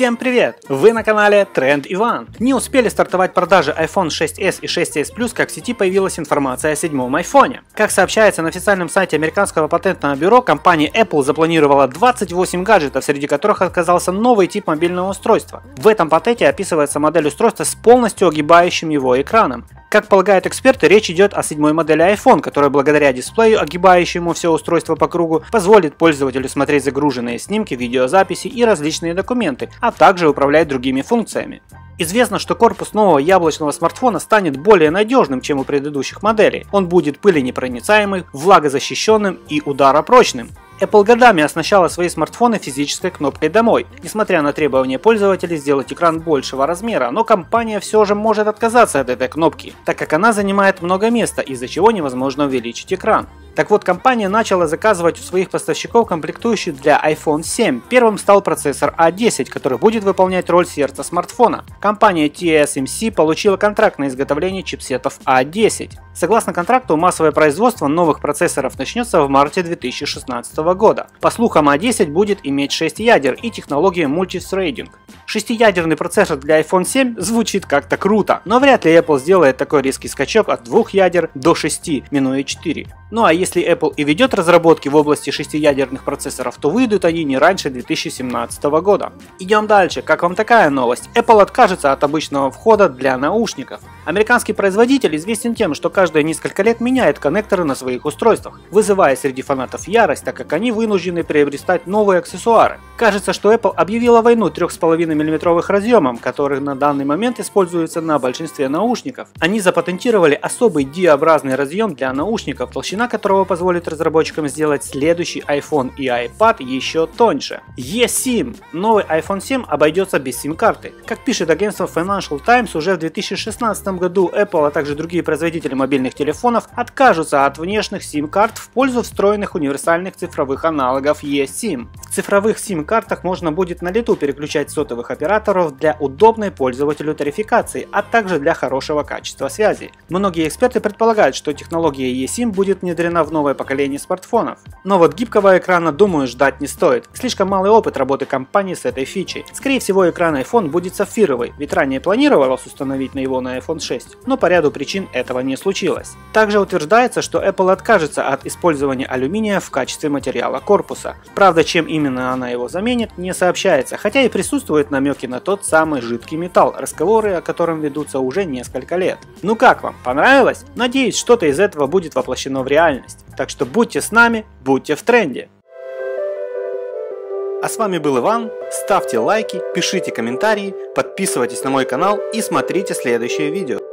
Всем привет! Вы на канале Тренд Иван. Не успели стартовать продажи iPhone 6s и 6s Plus, как в сети появилась информация о седьмом айфоне. Как сообщается на официальном сайте американского патентного бюро, компания Apple запланировала 28 гаджетов, среди которых оказался новый тип мобильного устройства. В этом патенте описывается модель устройства с полностью огибающим его экраном. Как полагают эксперты, речь идет о седьмой модели iPhone, которая благодаря дисплею, огибающему все устройство по кругу, позволит пользователю смотреть загруженные снимки, видеозаписи и различные документы, а также управлять другими функциями. Известно, что корпус нового яблочного смартфона станет более надежным, чем у предыдущих моделей. Он будет пыленепроницаемый, влагозащищенным и ударопрочным. Apple годами оснащала свои смартфоны физической кнопкой «Домой», несмотря на требования пользователей сделать экран большего размера, но компания все же может отказаться от этой кнопки, так как она занимает много места, из-за чего невозможно увеличить экран. Так вот, компания начала заказывать у своих поставщиков комплектующие для iPhone 7. Первым стал процессор A10, а который будет выполнять роль сердца смартфона. Компания TSMC получила контракт на изготовление чипсетов A10. Согласно контракту, массовое производство новых процессоров начнется в марте 2016 года. По слухам, A10 а будет иметь 6 ядер и технологию multithreading. Шестиядерный процессор для iPhone 7 звучит как-то круто, но вряд ли Apple сделает такой резкий скачок от двух ядер до 6, минуя 4. Ну а если Apple и ведет разработки в области шестиядерных процессоров, то выйдут они не раньше 2017 года. Идем дальше. Как вам такая новость? Apple откажется от обычного входа для наушников. Американский производитель известен тем, что каждые несколько лет меняет коннекторы на своих устройствах, вызывая среди фанатов ярость, так как они вынуждены приобретать новые аксессуары. Кажется, что Apple объявила войну 3,5 мм разъемам, которые на данный момент используются на большинстве наушников. Они запатентировали особый D-образный разъем для наушников толщина которого позволит разработчикам сделать следующий iPhone и iPad еще тоньше. eSIM. Новый iPhone 7 обойдется без сим-карты. Как пишет агентство Financial Times, уже в 2016 году Apple, а также другие производители мобильных телефонов откажутся от внешних сим-карт в пользу встроенных универсальных цифровых аналогов eSIM. В цифровых сим-картах можно будет на лету переключать сотовых операторов для удобной пользователю тарификации, а также для хорошего качества связи. Многие эксперты предполагают, что технология eSIM будет внедрена в новое поколение смартфонов. Но вот гибкого экрана, думаю, ждать не стоит. Слишком малый опыт работы компании с этой фичей. Скорее всего, экран iPhone будет сапфировый, ведь ранее планировалось установить на его на iPhone 6, но по ряду причин этого не случилось. Также утверждается, что Apple откажется от использования алюминия в качестве материала корпуса. Правда, чем именно она его заменит, не сообщается, хотя и присутствуют намеки на тот самый жидкий металл, разговоры о котором ведутся уже несколько лет. Ну как вам, понравилось? Надеюсь, что-то из этого будет воплощено в реальность. Так что будьте с нами, будьте в тренде. А с вами был Иван, ставьте лайки, пишите комментарии, подписывайтесь на мой канал и смотрите следующее видео.